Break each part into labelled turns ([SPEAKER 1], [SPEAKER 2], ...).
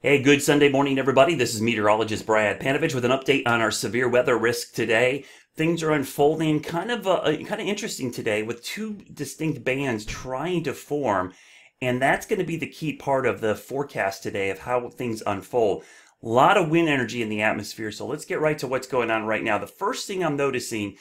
[SPEAKER 1] Hey, good Sunday morning, everybody. This is meteorologist Brad Panovich with an update on our severe weather risk today. Things are unfolding kind of uh, kind of interesting today with two distinct bands trying to form, and that's going to be the key part of the forecast today of how things unfold. A lot of wind energy in the atmosphere, so let's get right to what's going on right now. The first thing I'm noticing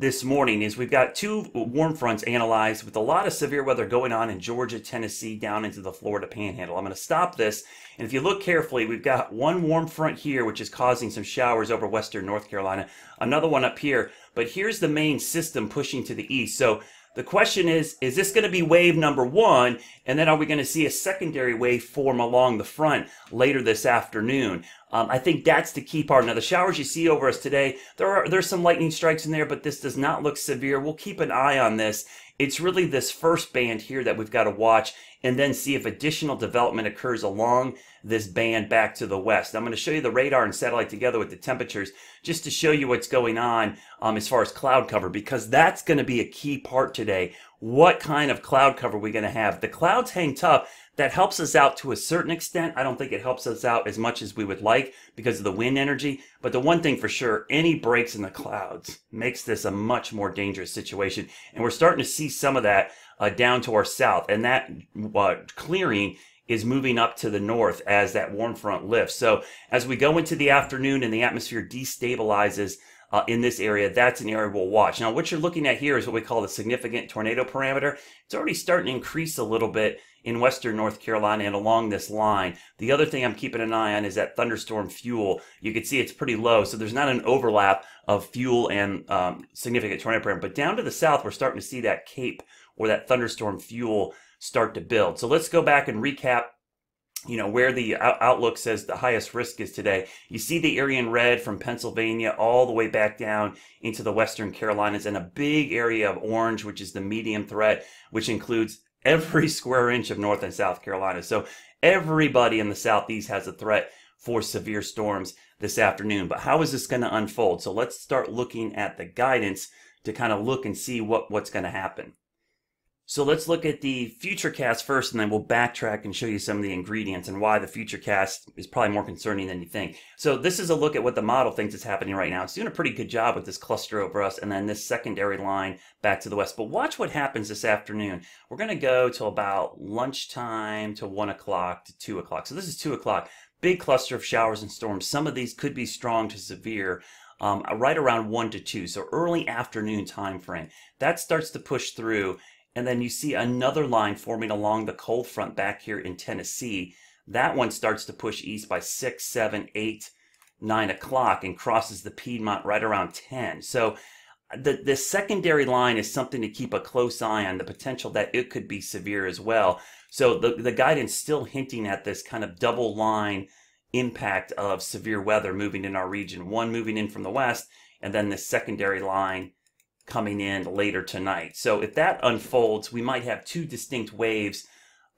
[SPEAKER 1] this morning is we've got two warm fronts analyzed with a lot of severe weather going on in Georgia, Tennessee, down into the Florida panhandle. I'm going to stop this. And if you look carefully, we've got one warm front here, which is causing some showers over western North Carolina, another one up here. But here's the main system pushing to the east. So the question is, is this going to be wave number one? And then are we going to see a secondary wave form along the front later this afternoon? Um, I think that's the key part. Now, the showers you see over us today, there are there's some lightning strikes in there, but this does not look severe. We'll keep an eye on this. It's really this first band here that we've got to watch and then see if additional development occurs along this band back to the west. I'm going to show you the radar and satellite together with the temperatures just to show you what's going on um, as far as cloud cover because that's going to be a key part today. What kind of cloud cover are we going to have? The clouds hang tough. That helps us out to a certain extent. I don't think it helps us out as much as we would like because of the wind energy. But the one thing for sure, any breaks in the clouds makes this a much more dangerous situation. And we're starting to see some of that uh, down to our south. And that uh, clearing is moving up to the north as that warm front lifts. So as we go into the afternoon and the atmosphere destabilizes uh, in this area, that's an area we'll watch. Now, what you're looking at here is what we call the significant tornado parameter. It's already starting to increase a little bit in western North Carolina and along this line. The other thing I'm keeping an eye on is that thunderstorm fuel. You can see it's pretty low, so there's not an overlap of fuel and um, significant tornado parameter. But down to the south, we're starting to see that cape or that thunderstorm fuel start to build. So let's go back and recap you know where the outlook says the highest risk is today. You see the area in red from pennsylvania all the way back down into the western carolinas and a big area of orange which is the medium threat which includes every square inch of north and south carolina. So everybody in the southeast has a threat for severe storms this afternoon. But how is this going to unfold? So let's start looking at the guidance to kind of look and see what what's going to happen so let's look at the futurecast first, and then we'll backtrack and show you some of the ingredients and why the futurecast is probably more concerning than you think. So this is a look at what the model thinks is happening right now. It's doing a pretty good job with this cluster over us, and then this secondary line back to the west. But watch what happens this afternoon. We're going to go till about lunchtime to 1 o'clock to 2 o'clock. So this is 2 o'clock. Big cluster of showers and storms. Some of these could be strong to severe. Um, right around 1 to 2, so early afternoon time frame. That starts to push through and then you see another line forming along the cold front back here in Tennessee. That one starts to push east by 6, 7, 8, 9 o'clock and crosses the Piedmont right around 10. So uh, the, the secondary line is something to keep a close eye on, the potential that it could be severe as well. So the, the guidance still hinting at this kind of double line impact of severe weather moving in our region. One moving in from the west, and then the secondary line coming in later tonight. So if that unfolds, we might have two distinct waves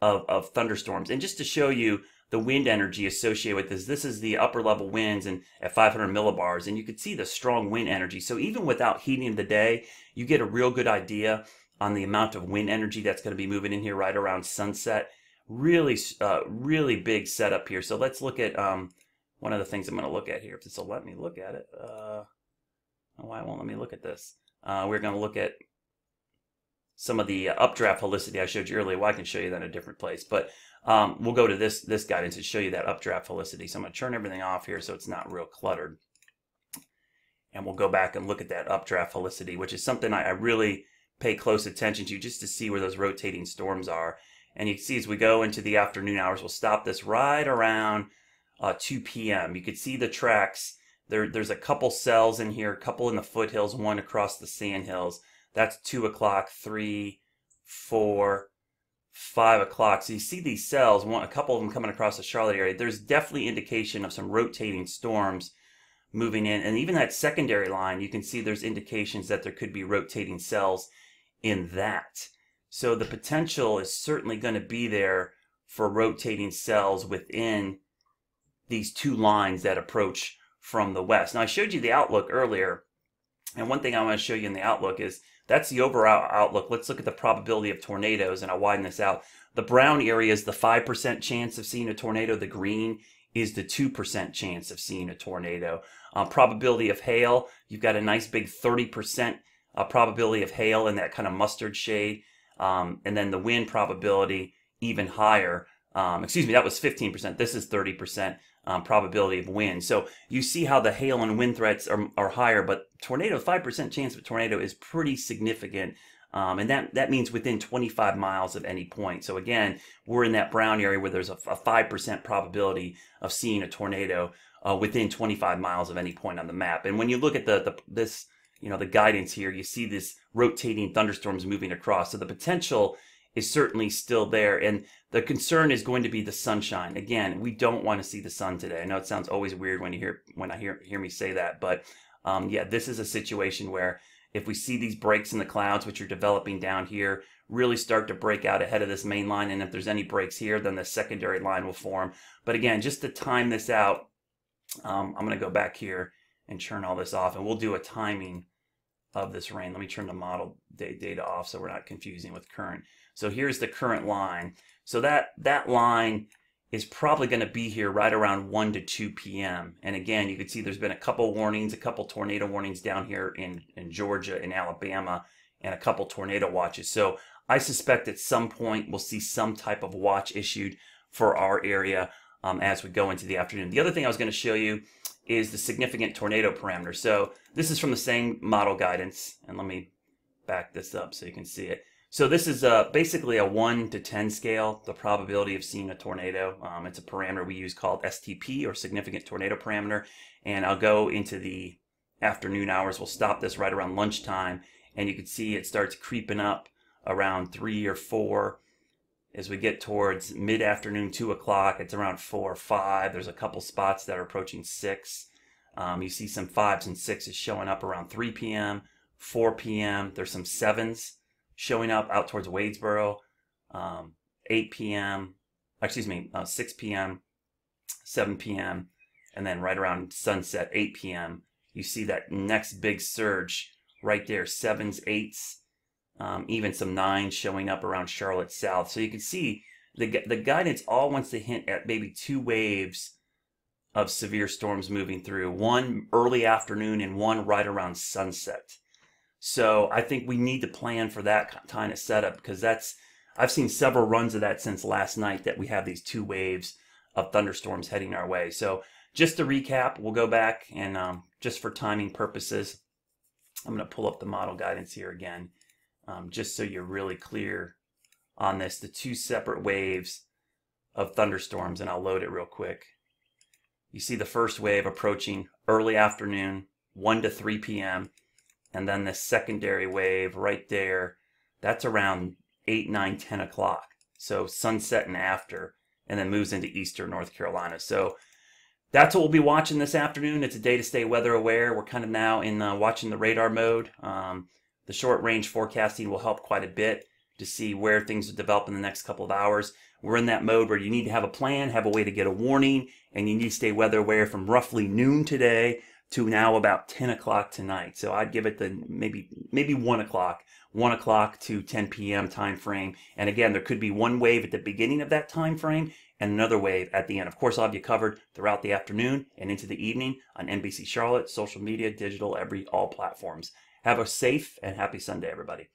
[SPEAKER 1] of, of thunderstorms. And just to show you the wind energy associated with this, this is the upper level winds and at 500 millibars, and you can see the strong wind energy. So even without heating the day, you get a real good idea on the amount of wind energy that's going to be moving in here right around sunset. Really, uh, really big setup here. So let's look at um, one of the things I'm going to look at here. If this will let me look at it. Uh, why won't let me look at this? Uh, we're going to look at some of the updraft helicity I showed you earlier. Well, I can show you that in a different place, but um, we'll go to this this guidance to show you that updraft helicity. So I'm going to turn everything off here so it's not real cluttered. And we'll go back and look at that updraft helicity, which is something I, I really pay close attention to just to see where those rotating storms are. And you can see as we go into the afternoon hours, we'll stop this right around uh, 2 p.m. You can see the tracks there, there's a couple cells in here, a couple in the foothills, one across the sandhills. That's two o'clock, three, four, five o'clock. So you see these cells, one, a couple of them coming across the Charlotte area. There's definitely indication of some rotating storms moving in. And even that secondary line, you can see there's indications that there could be rotating cells in that. So the potential is certainly going to be there for rotating cells within these two lines that approach from the west. Now, I showed you the outlook earlier, and one thing I want to show you in the outlook is that's the overall outlook. Let's look at the probability of tornadoes, and I'll widen this out. The brown area is the 5% chance of seeing a tornado. The green is the 2% chance of seeing a tornado. Uh, probability of hail, you've got a nice big 30% uh, probability of hail in that kind of mustard shade. Um, and then the wind probability even higher. Um, excuse me, that was 15%. This is 30% um, probability of wind. So you see how the hail and wind threats are, are higher, but tornado, 5% chance of a tornado is pretty significant. Um, and that, that means within 25 miles of any point. So again, we're in that brown area where there's a, a 5% probability of seeing a tornado uh, within 25 miles of any point on the map. And when you look at the, the this, you know, the guidance here, you see this rotating thunderstorms moving across. So the potential is certainly still there. And the concern is going to be the sunshine. Again, we don't want to see the sun today. I know it sounds always weird when you hear when I hear hear me say that, but um, yeah, this is a situation where if we see these breaks in the clouds, which are developing down here, really start to break out ahead of this main line, and if there's any breaks here, then the secondary line will form. But again, just to time this out, um, I'm going to go back here and turn all this off, and we'll do a timing of this rain. Let me turn the model data off so we're not confusing with current. So here's the current line. So that, that line is probably going to be here right around 1 to 2 p.m. And again, you can see there's been a couple warnings, a couple tornado warnings down here in, in Georgia and Alabama, and a couple tornado watches. So I suspect at some point we'll see some type of watch issued for our area um, as we go into the afternoon. The other thing I was going to show you is the significant tornado parameter. So this is from the same model guidance, and let me back this up so you can see it. So this is uh, basically a 1 to 10 scale, the probability of seeing a tornado. Um, it's a parameter we use called STP, or Significant Tornado Parameter. And I'll go into the afternoon hours. We'll stop this right around lunchtime. And you can see it starts creeping up around 3 or 4. As we get towards mid-afternoon, 2 o'clock, it's around 4 or 5. There's a couple spots that are approaching 6. Um, you see some 5s and 6s showing up around 3 p.m., 4 p.m. There's some 7s showing up out towards Wadesboro, um, 8 p.m., excuse me, uh, 6 p.m., 7 p.m., and then right around sunset, 8 p.m., you see that next big surge right there, sevens, eights, um, even some nines showing up around Charlotte South. So you can see the, the guidance all wants to hint at maybe two waves of severe storms moving through, one early afternoon and one right around sunset. So I think we need to plan for that kind of setup because that's I've seen several runs of that since last night that we have these two waves of thunderstorms heading our way. So just to recap, we'll go back and um, just for timing purposes, I'm going to pull up the model guidance here again, um, just so you're really clear on this. The two separate waves of thunderstorms, and I'll load it real quick. You see the first wave approaching early afternoon, 1 to 3 p.m and then the secondary wave right there, that's around 8, 9, 10 o'clock. So sunset and after, and then moves into eastern North Carolina. So that's what we'll be watching this afternoon. It's a day to stay weather aware. We're kind of now in uh, watching the radar mode. Um, the short range forecasting will help quite a bit to see where things will develop in the next couple of hours. We're in that mode where you need to have a plan, have a way to get a warning, and you need to stay weather aware from roughly noon today to now about 10 o'clock tonight. So I'd give it the maybe maybe 1 o'clock, 1 o'clock to 10 p.m. time frame. And again, there could be one wave at the beginning of that time frame and another wave at the end. Of course, I'll have you covered throughout the afternoon and into the evening on NBC Charlotte, social media, digital, every all platforms. Have a safe and happy Sunday, everybody.